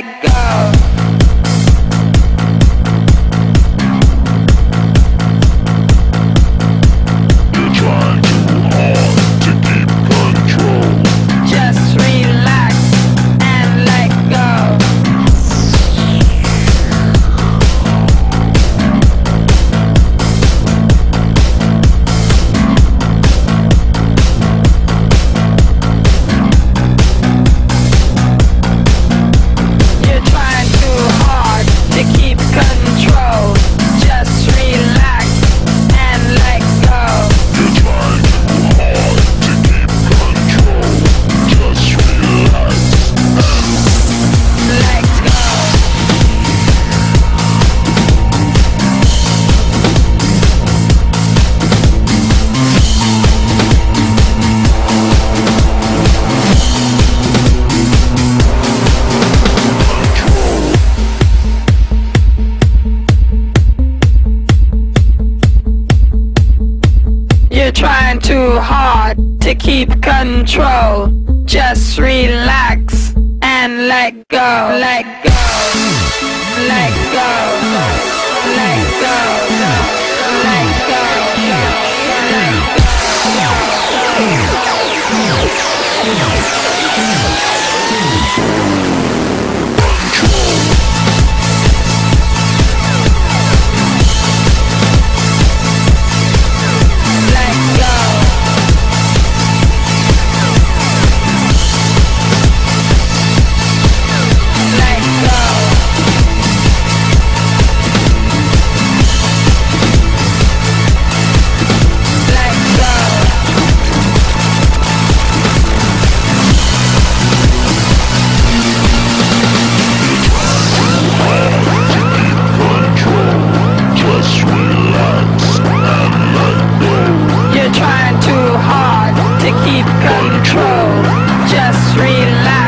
let go. Trying too hard to keep control. Just relax and let go. Let go. Let go. Let go. Let go. Let go. control. control. Just relax.